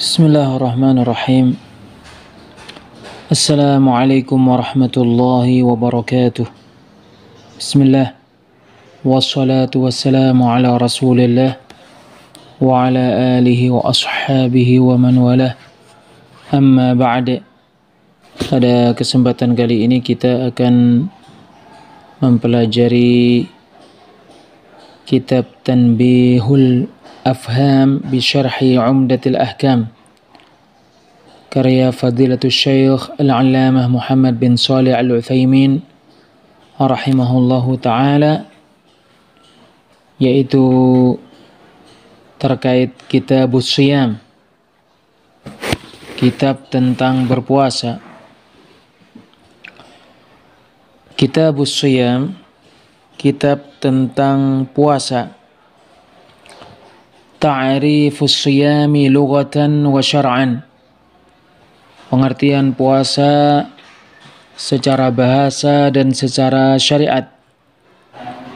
بسم الله الرحمن الرحيم السلام عليكم ورحمة الله وبركاته بسم الله والصلاة والسلام على رسول الله وعلى آله وأصحابه ومن والاه أما بعد pada kesempatan kali ini kita akan mempelajari kitab Tanbihul Afham bi Syarhi Ahkam karya Fadilatul Syekh Al-Allamah Muhammad bin Salih Al-Utsaimin taala yaitu terkait kitab Siyam. Kitab tentang berpuasa. Kitab Siyam kitab tentang puasa Siyami lughatan wa syar'an. Pengertian puasa secara bahasa dan secara syariat.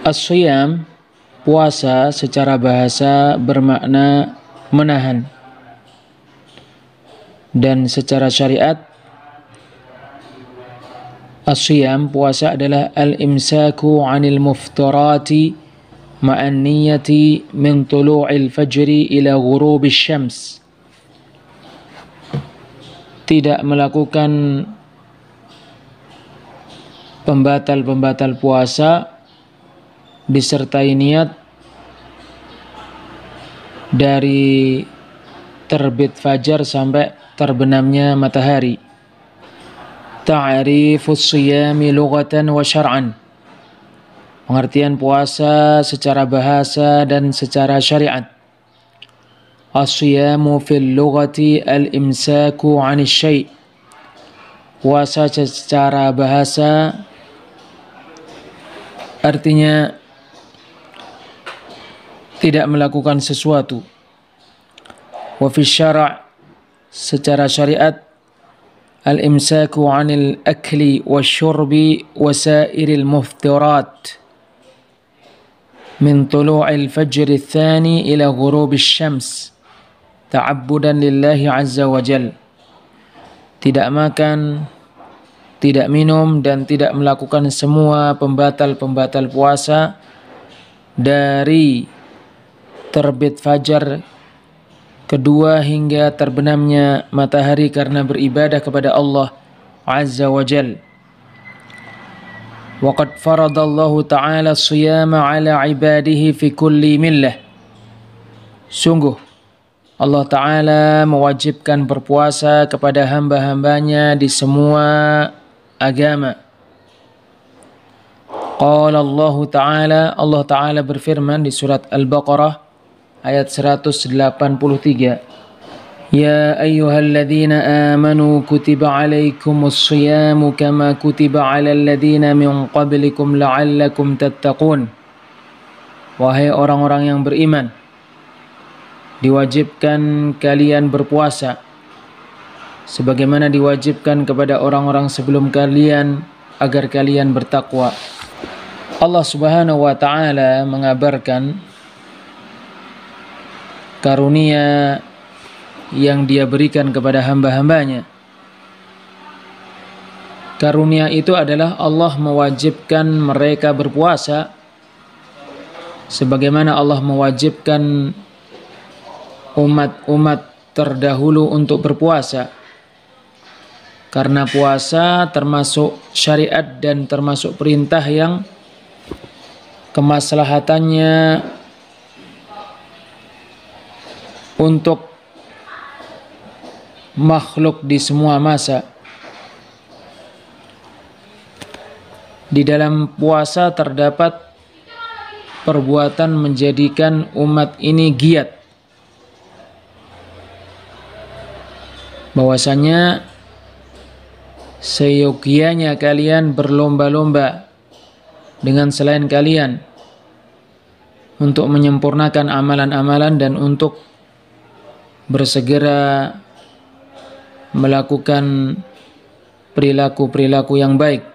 As-siyam puasa secara bahasa bermakna menahan. Dan secara syariat As-siyam puasa adalah al-imsaku 'anil muftarati مع النية من طلوع الفجر إلى غروب الشمس tidak melakukan pembatal-pembatal puasa disertai niat dari terbit fajar sampai terbenamnya matahari. Ta'rifus siyami lughatan wa syar'an pengertian puasa secara bahasa dan secara syariat. As-siyamu fil lughati al-imsaku 'anil syai'. Puasa secara bahasa artinya tidak melakukan sesuatu. Wa fi syara' secara syariat al-imsaku 'anil akli wasyurbi wa sairil muftirat. من طلوع الفجر الثاني إلى غروب الشمس تعبدا لله عز وجل tidak makan tidak minum dan tidak melakukan semua pembatal-pembatal puasa dari terbit fajar kedua hingga terbenamnya matahari karena beribadah kepada Allah Azza wa Jalla وقد فرض الله تعالى الصيام على عباده في كل ملة Sungguh Allah Ta'ala mewajibkan berpuasa kepada hamba-hambanya di semua agama. Qala Allah Ta'ala, Allah Ta'ala berfirman di surat Al-Baqarah ayat 183. يا أيها الذين آمنوا كتب عليكم الصيام كما كتب على الذين من قبلكم لعلكم تتقون Wahai orang-orang yang beriman Diwajibkan kalian berpuasa Sebagaimana diwajibkan kepada orang-orang sebelum kalian Agar kalian bertakwa Allah subhanahu wa ta'ala mengabarkan Karunia yang dia berikan kepada hamba-hambanya. Karunia itu adalah Allah mewajibkan mereka berpuasa sebagaimana Allah mewajibkan umat-umat terdahulu untuk berpuasa. Karena puasa termasuk syariat dan termasuk perintah yang kemaslahatannya untuk makhluk di semua masa. Di dalam puasa terdapat perbuatan menjadikan umat ini giat. Bahwasanya seyogianya kalian berlomba-lomba dengan selain kalian untuk menyempurnakan amalan-amalan dan untuk bersegera melakukan perilaku-perilaku yang baik.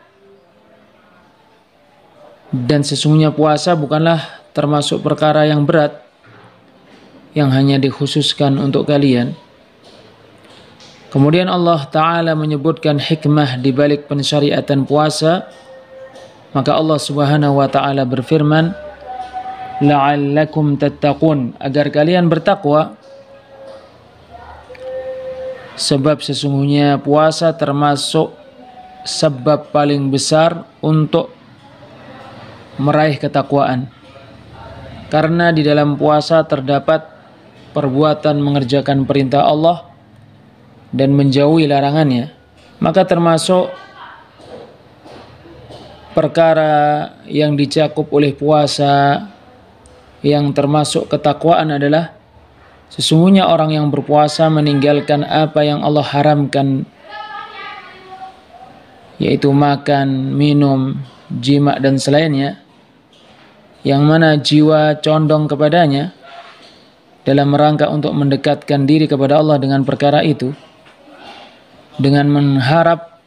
Dan sesungguhnya puasa bukanlah termasuk perkara yang berat yang hanya dikhususkan untuk kalian. Kemudian Allah Ta'ala menyebutkan hikmah di balik pensyariatan puasa. Maka Allah Subhanahu wa Ta'ala berfirman, la'allakum tattaqun agar kalian bertakwa sebab sesungguhnya puasa termasuk sebab paling besar untuk meraih ketakwaan. Karena di dalam puasa terdapat perbuatan mengerjakan perintah Allah dan menjauhi larangannya maka termasuk perkara yang dicakup oleh puasa yang termasuk ketakwaan adalah Sesungguhnya orang yang berpuasa meninggalkan apa yang Allah haramkan yaitu makan, minum, jima dan selainnya yang mana jiwa condong kepadanya dalam rangka untuk mendekatkan diri kepada Allah dengan perkara itu dengan mengharap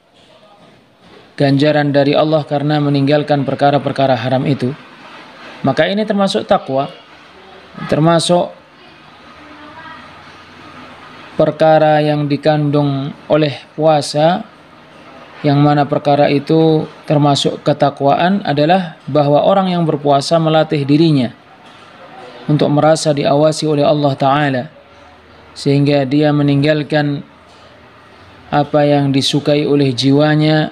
ganjaran dari Allah karena meninggalkan perkara-perkara haram itu. Maka ini termasuk takwa termasuk perkara yang dikandung oleh puasa yang mana perkara itu termasuk ketakwaan adalah bahwa orang yang berpuasa melatih dirinya untuk merasa diawasi oleh Allah Ta'ala sehingga dia meninggalkan apa yang disukai oleh jiwanya.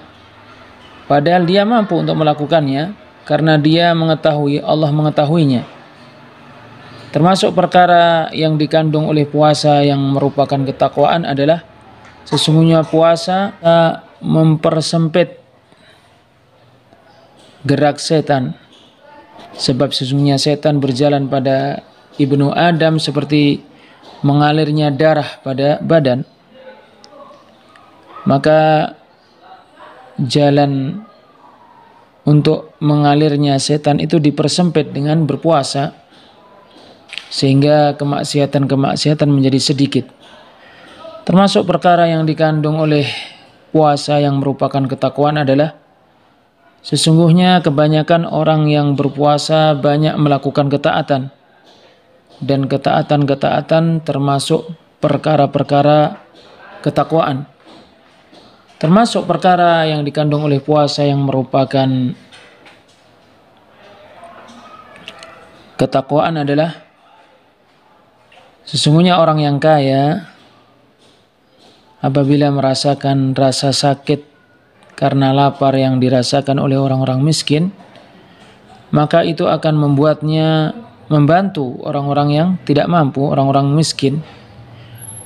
Padahal dia mampu untuk melakukannya karena dia mengetahui Allah mengetahuinya Termasuk perkara yang dikandung oleh puasa yang merupakan ketakwaan adalah sesungguhnya puasa mempersempit gerak setan. Sebab sesungguhnya setan berjalan pada ibnu Adam seperti mengalirnya darah pada badan. Maka jalan untuk mengalirnya setan itu dipersempit dengan berpuasa sehingga kemaksiatan-kemaksiatan menjadi sedikit. Termasuk perkara yang dikandung oleh puasa yang merupakan ketakwaan adalah sesungguhnya kebanyakan orang yang berpuasa banyak melakukan ketaatan dan ketaatan-ketaatan termasuk perkara-perkara ketakwaan. Termasuk perkara yang dikandung oleh puasa yang merupakan ketakwaan adalah Sesungguhnya orang yang kaya apabila merasakan rasa sakit karena lapar yang dirasakan oleh orang-orang miskin, maka itu akan membuatnya membantu orang-orang yang tidak mampu, orang-orang miskin.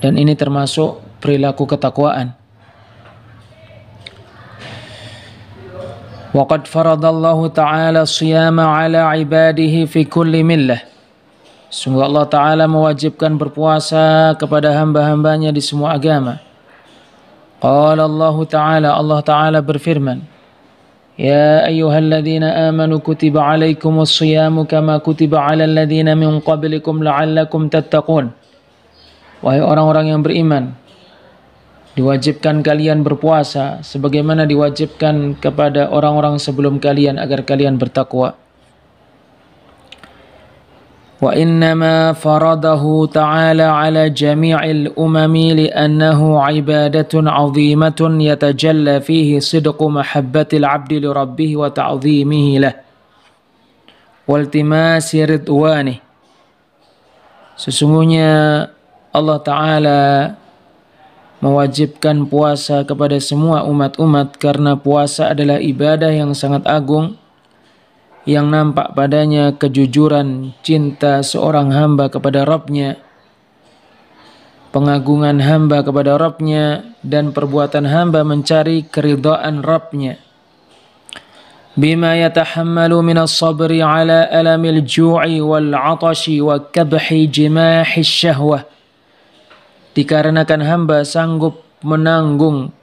Dan ini termasuk perilaku ketakwaan. وقد فرض الله تعالى الصيام على عباده في كل مله Sungguh Allah Ta'ala mewajibkan berpuasa kepada hamba-hambanya di semua agama. Qala Allah Ta'ala, Allah Ta'ala berfirman, Ya ayyuhalladzina amanu kutiba alaikumus siyamu kama kutiba ala alladzina min qablikum la'allakum tattaqun. Wahai orang-orang yang beriman, diwajibkan kalian berpuasa sebagaimana diwajibkan kepada orang-orang sebelum kalian agar kalian bertakwa. وإنما فرضه تعالى على جميع الأمم لأنه عبادة عظيمة يتجلى فيه صدق محبة العبد لربه وتعظيمه له والتماس رضوانه Sesungguhnya Allah Ta'ala mewajibkan puasa kepada semua umat-umat karena puasa adalah ibadah yang sangat agung yang nampak padanya kejujuran cinta seorang hamba kepada Rabbnya, pengagungan hamba kepada Rabbnya, dan perbuatan hamba mencari keridhaan Rabbnya. Bima yatahammalu min as-sabri ala alamil ju'i wal 'atashi wa kabhi jimahi syahwah. Dikarenakan hamba sanggup menanggung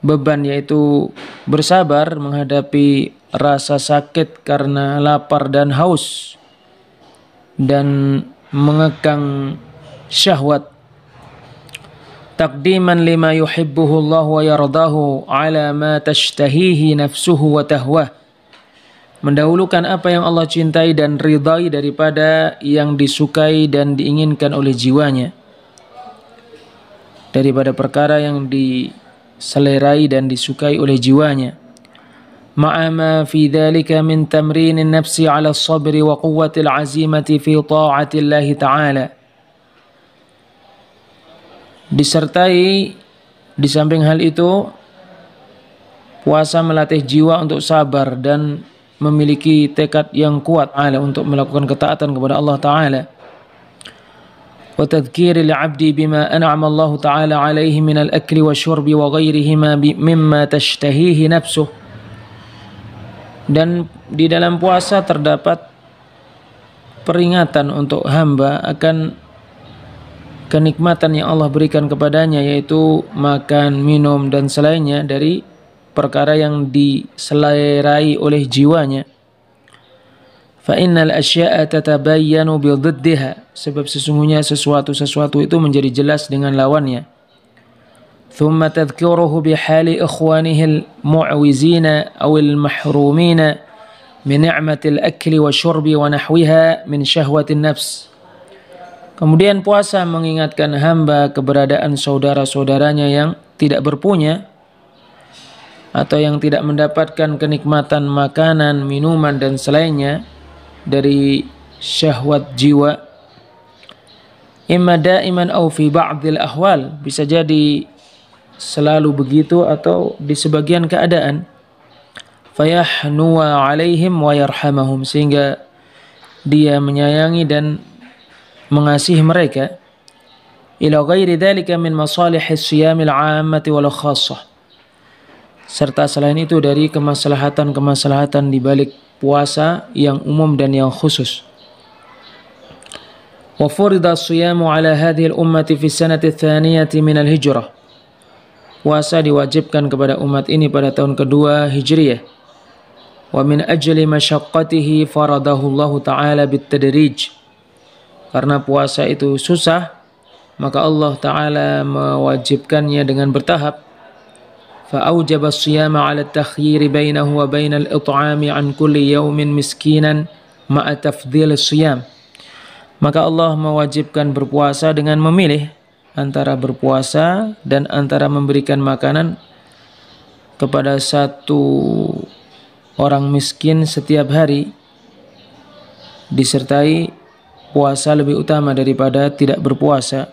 beban yaitu bersabar menghadapi rasa sakit karena lapar dan haus dan mengekang syahwat. Takdiman lima yuhibbuhu Allah wa yardahu ala ma tashtahihi nafsuhu wa tahwah. Mendahulukan apa yang Allah cintai dan ridai daripada yang disukai dan diinginkan oleh jiwanya. Daripada perkara yang diselerai dan disukai oleh jiwanya. مع ما في ذلك من تمرين النفس على الصبر وقوة العزيمة في طاعة الله تعالى disertai di samping hal itu puasa melatih jiwa untuk sabar dan memiliki tekad yang kuat ala untuk melakukan ketaatan kepada Allah taala wa tadhkir al-'abdi bima an'ama Allah taala alaihi min al-akli wasyurbi wa ghairihima mimma tashtahihi nafsuh dan di dalam puasa terdapat peringatan untuk hamba akan kenikmatan yang Allah berikan kepadanya yaitu makan, minum dan selainnya dari perkara yang diselerai oleh jiwanya. Fa innal asya'a tatabayyanu bi sebab sesungguhnya sesuatu-sesuatu itu menjadi jelas dengan lawannya. ثم تذكره بحال إخوانه المعوزين أو المحرومين من نعمة الأكل والشرب ونحوها من شهوة النفس Kemudian puasa mengingatkan hamba keberadaan saudara-saudaranya yang tidak berpunya atau yang tidak mendapatkan kenikmatan makanan, minuman dan selainnya dari syahwat jiwa. Imma daiman au fi ba'dil ahwal bisa jadi selalu begitu atau di sebagian keadaan fayahnuwa alaihim wa yarhamahum sehingga dia menyayangi dan mengasihi mereka ila ghairi dhalika min masalih siyamil 'ammati wal khassah serta selain itu dari kemaslahatan-kemaslahatan di balik puasa yang umum dan yang khusus. Wa furida siyamu ala hadhihi al-ummati fi sanati tsaniyati min al-hijrah Puasa diwajibkan kepada umat ini pada tahun kedua Hijriyah. Wa min ajli masyaqqatihi faradahu Allah Ta'ala bit-tadrij karena puasa itu susah, maka Allah Ta'ala mewajibkannya dengan bertahap. فأوجب الصيام على التخيير بينه وبين الإطعام عن كل يوم مسكينا مع تفضيل الصيام maka Allah mewajibkan berpuasa dengan memilih antara berpuasa dan antara memberikan makanan kepada satu orang miskin setiap hari disertai puasa lebih utama daripada tidak berpuasa.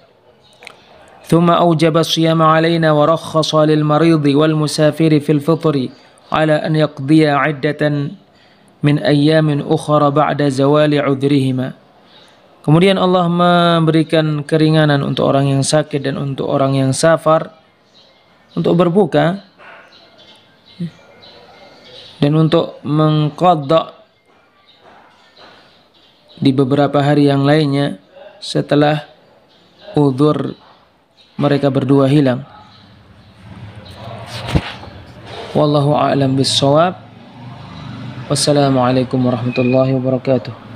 ثم أوجب الصيام علينا ورخص للمريض والمسافر في الفطر على أن يقضي عدة من أيام أخرى بعد زوال عذرهما Kemudian Allah memberikan keringanan untuk orang yang sakit dan untuk orang yang safar untuk berbuka dan untuk mengqadha di beberapa hari yang lainnya setelah udur mereka berdua hilang. Wallahu a'lam bissawab. Wassalamualaikum warahmatullahi wabarakatuh.